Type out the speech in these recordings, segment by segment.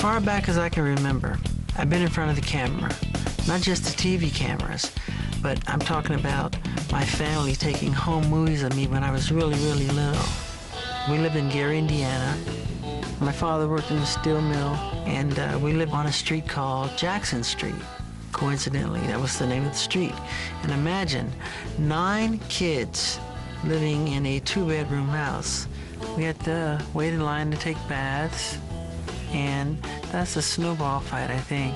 far back as I can remember, I've been in front of the camera. Not just the TV cameras, but I'm talking about my family taking home movies of me when I was really, really little. We lived in Gary, Indiana. My father worked in a steel mill, and uh, we lived on a street called Jackson Street. Coincidentally, that was the name of the street. And imagine nine kids living in a two-bedroom house. We had to wait in line to take baths, and that's a snowball fight, I think.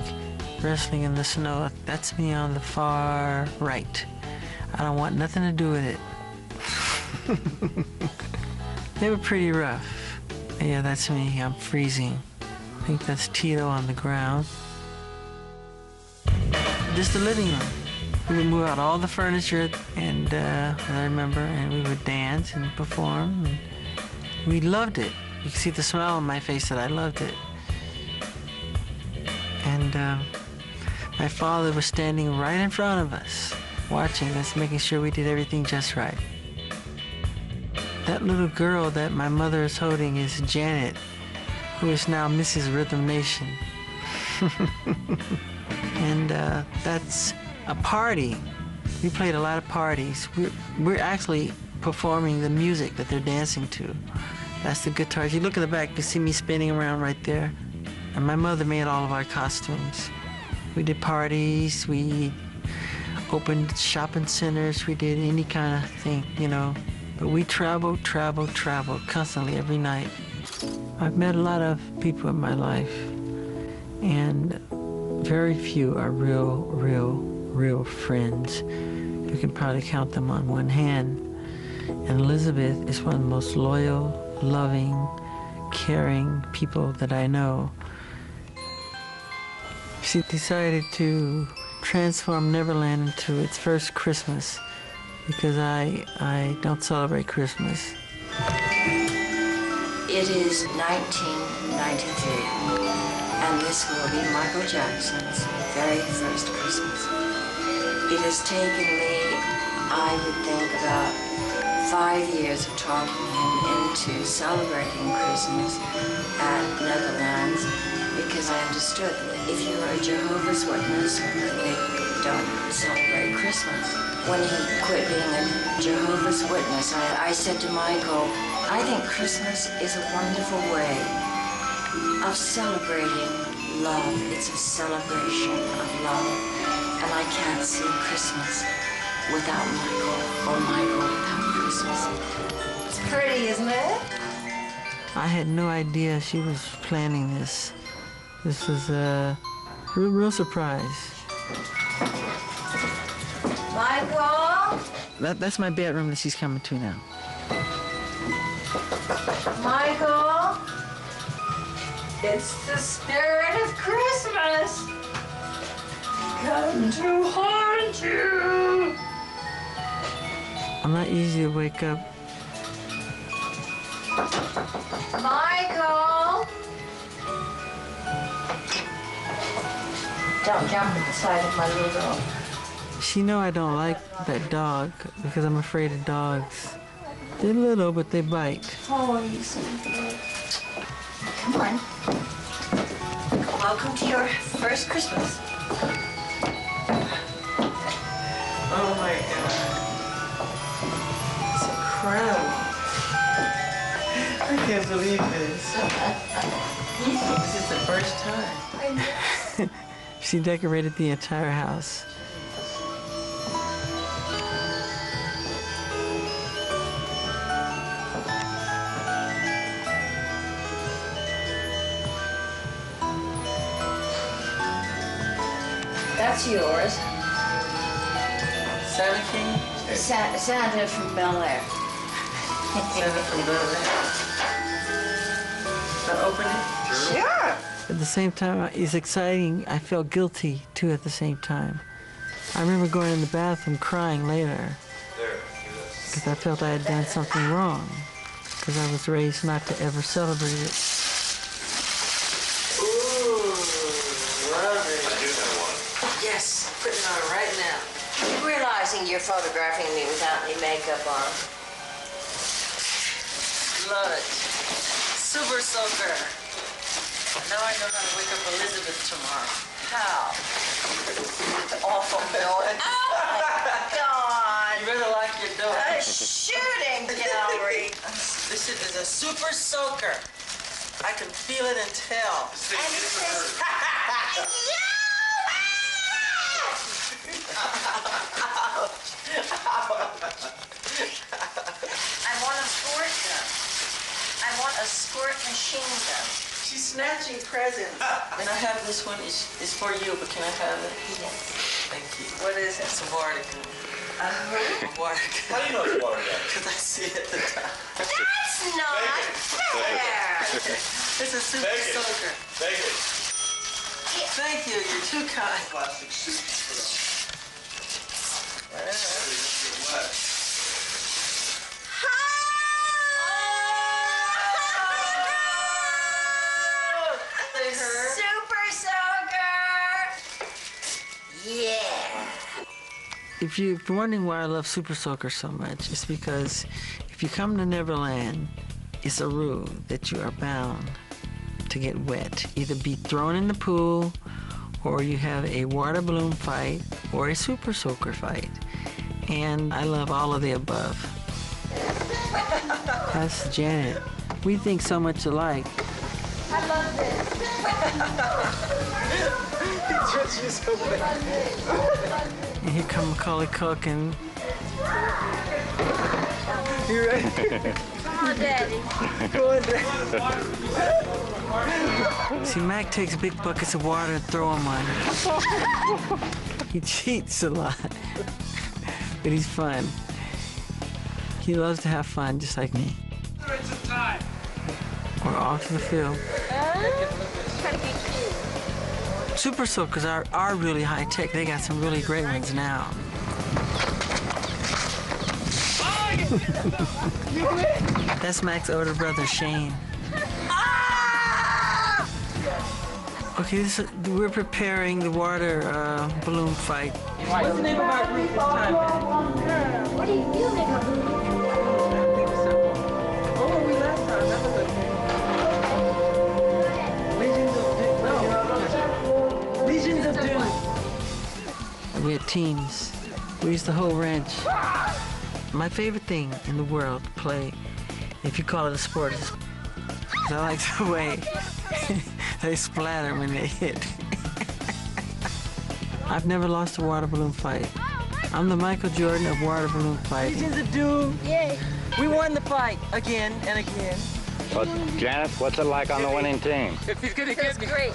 Wrestling in the snow, that's me on the far right. I don't want nothing to do with it. they were pretty rough. Yeah, that's me. I'm freezing. I think that's Tito on the ground. Just the living room. We would move out all the furniture, and uh, I remember, and we would dance and perform. And we loved it. You can see the smile on my face that I loved it. And uh, my father was standing right in front of us, watching us, making sure we did everything just right. That little girl that my mother is holding is Janet, who is now Mrs. Rhythm Nation. and uh, that's a party. We played a lot of parties. We're, we're actually performing the music that they're dancing to. That's the guitars. You look in the back, you see me spinning around right there. And my mother made all of our costumes. We did parties, we opened shopping centers, we did any kind of thing, you know. But we traveled, traveled, traveled constantly every night. I've met a lot of people in my life, and very few are real, real, real friends. You can probably count them on one hand. And Elizabeth is one of the most loyal, loving, caring people that I know. She decided to transform Neverland into its first Christmas because I, I don't celebrate Christmas. It is 1993, and this will be Michael Jackson's very first Christmas. It has taken me, I would think, about five years of talking him into celebrating Christmas at Neverland because I understood that if you are a Jehovah's Witness, they don't celebrate Christmas. When he quit being a Jehovah's Witness, I, I said to Michael, I think Christmas is a wonderful way of celebrating love. It's a celebration of love. And I can't see Christmas without Michael or Michael without. It's pretty, isn't it? I had no idea she was planning this. This was a real, real surprise. Michael? That, that's my bedroom that she's coming to now. Michael? It's the spirit of Christmas. Come to haunt you. I'm not easy to wake up. Michael? Don't jump inside of my little girl. She know I don't like that dog because I'm afraid of dogs. They're little, but they bite. Oh, you so. Come on. Welcome to your first Christmas. Oh my god. Can't believe this. this is the first time. I know. She decorated the entire house. That's yours. Santa King? Sa- Santa from Bel Air. Santa from Bel Air. Can open it? Sure. At the same time, it's exciting. I felt guilty too at the same time. I remember going in the bathroom crying later because I felt I had done something wrong because I was raised not to ever celebrate it. Ooh, love it. Yes, put it on right now. You realizing you're photographing me without any makeup on? Love it. Super soaker. Now I know how to wake up Elizabeth tomorrow. How? Awful milk. Oh my God! You better lock your door. A shooting gallery. This shit is a super soaker. I can feel it and tell. And it says, I want a squirt gun. I want a squirt machine gun. She's snatching presents. Ah, ah. and I have this one. It's, it's for you, but can I have it? Yes. Thank you. What is it? It's a water gun. A water How do you know it's water gun? Because I see it at the top. That's not fair. It's a super Take it. soaker. Take it. Thank you. You're too kind. Plastic suits for If you're wondering why I love Super Soaker so much, it's because if you come to Neverland, it's a rule that you are bound to get wet. Either be thrown in the pool, or you have a water balloon fight, or a Super Soaker fight. And I love all of the above. That's Janet. We think so much alike. And here come Macaulay Culkin. You ready? Come on, Daddy. See, Mac takes big buckets of water and throw them on. he cheats a lot, but he's fun. He loves to have fun, just like me. We're off to the field. Super Soakers are, are really high tech. They got some really great ones now. That's Mac's older brother, Shane. Okay, this we're preparing the water uh, balloon fight. What's the name of our group this time, What do you feel like? We had teams. We used the whole ranch. My favorite thing in the world to play, if you call it a sport, is I like the way they splatter when they hit. I've never lost a water balloon fight. I'm the Michael Jordan of water balloon fighting. Legions of Doom. Yay. We won the fight again and again. What, Janet, what's it like on the winning team? If he's gonna That's great.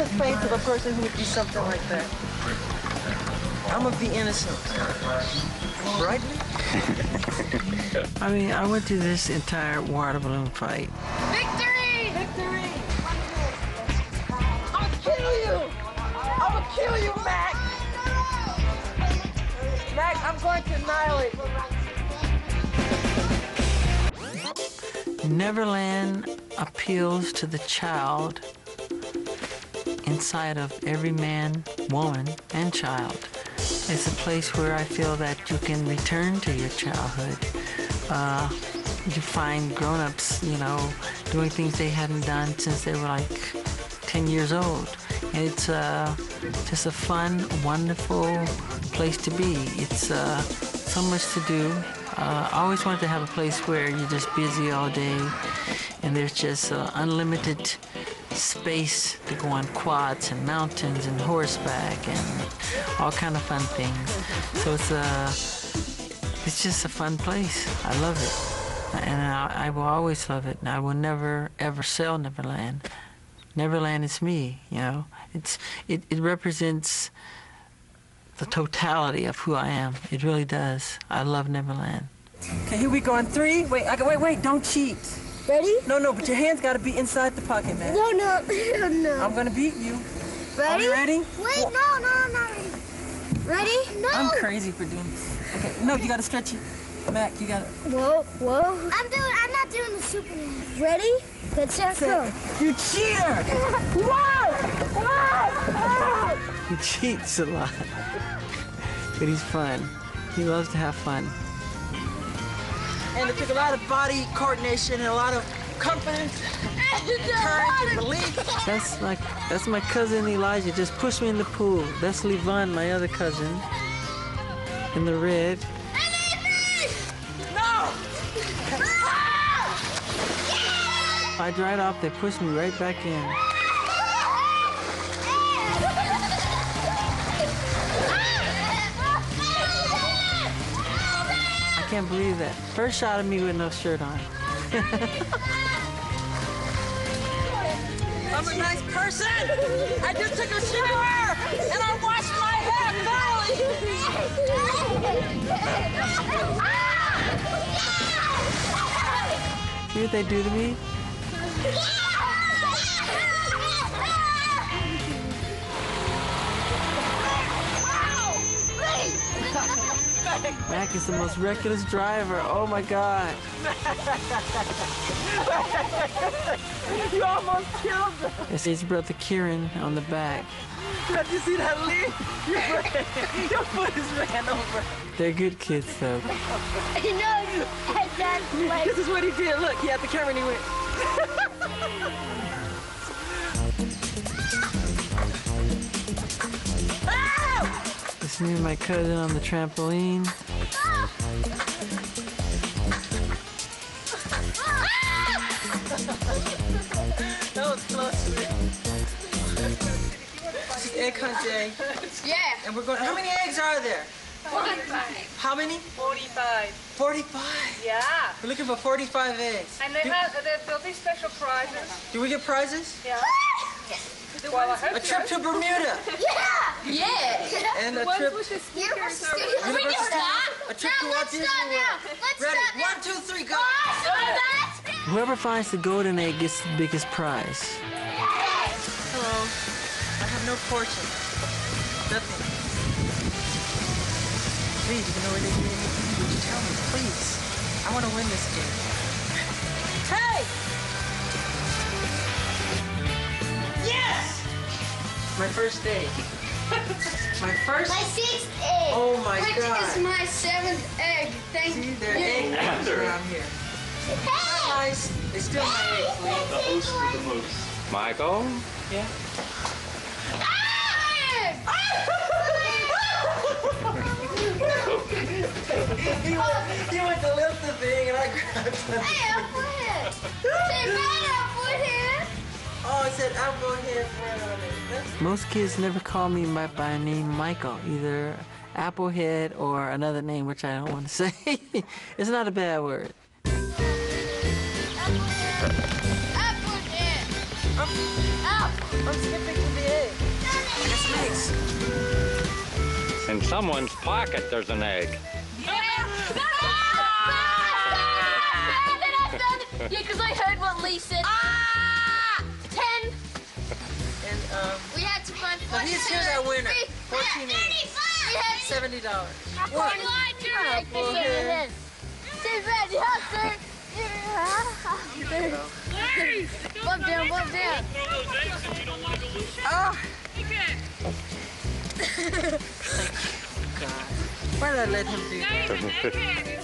The face of a person who would do something like that. I'm of the innocent. Right? I mean, I went through this entire water balloon fight. Victory! Victory! I'll kill you! I will kill you, Mac! Mac, I'm going to annihilate Neverland appeals to the child inside of every man, woman, and child. It's a place where I feel that you can return to your childhood. Uh, you find grown-ups, you know, doing things they hadn't done since they were like 10 years old. And it's uh, just a fun, wonderful place to be. It's uh, so much to do. Uh, I always wanted to have a place where you're just busy all day and there's just uh, unlimited space to go on quads and mountains and horseback and all kind of fun things. So it's a, it's just a fun place. I love it, and I, I will always love it. And I will never ever sell Neverland. Neverland is me. You know, it's it, it represents the totality of who I am. It really does. I love Neverland. Okay, here we go on three. Wait, wait, wait! Don't cheat. Ready? No, no, but your hands got to be inside the pocket, man. No, no, no, no. I'm gonna beat you. Ready? you ready? Wait, no, no, I'm not ready. Ready? No. I'm crazy for doing this. Okay, no, you gotta stretch it. Mac, you gotta. Whoa, whoa. I'm doing, I'm not doing the Superman. Ready? Good, set, go. You cheater! Whoa! Whoa! He cheats a lot. But he's fun. He loves to have fun. And it took a lot of body coordination and a lot of confidence, courage, and belief. That's my that's my cousin Elijah. Just pushed me in the pool. That's Levon, my other cousin, in the red. No! I dried off. They pushed me right back in. Can't believe that. First shot of me with no shirt on. I'm a nice person. I just took a shower and I washed my hair thoroughly. See what they do to me? Mac is the most reckless driver. Oh my god. you almost killed him. It's his brother Kieran on the back. Did you see that lead? Your foot is ran over. They're good kids though. You know, like This is what he did. Look, he had the camera and he went. It's me and my cousin on the trampoline. That was close. It's egg hunt day, Yeah. and we're going. How many eggs are there? 45. How many? 45. 45. Yeah. We're looking for 45 eggs. And they Do- have, there- there'll be special prizes. Do we get prizes? Yeah. Well, I hope A trip to Bermuda yeah. Yeah. And a trip. the Universal. Studios. We can Universal stop. A trip to Now, Walt Disney World. now. Let's Ready? stop now. One, two, three, go. Awesome. Oh, Whoever finds the golden egg gets the biggest prize. Hello. I have no fortune. Nothing. Please, you know where they? Would you tell me, please? I want to win this game. Hey! My first egg. My first. My sixth egg. Oh my Which god. is my seventh egg. Thank See, you. they're egg eggs around here. Hey. Guys, they steal my eggs, please. The host with the most. Michael? Yeah. he, went, he went to lift the thing and I grabbed it. Hey, Applehead. Say bye, Applehead. Oh, it said Applehead Fred on it. That's- Most kids never call me by, by name Michael, either Applehead or another name which I don't want to say. it's not a bad word. Applehead. Apple. I'm skipping to the egg. That's nice. In someone's pocket, there's an egg. Yeah, because I heard what Lee said. Ah! Ten. And um, We had to find now 14. here's, here's our winner. 14 eggs. We had Seventy dollars. What? Applehead. Say bad, you have to. Bump down, bump down. Oh. God. Why did I let him do that?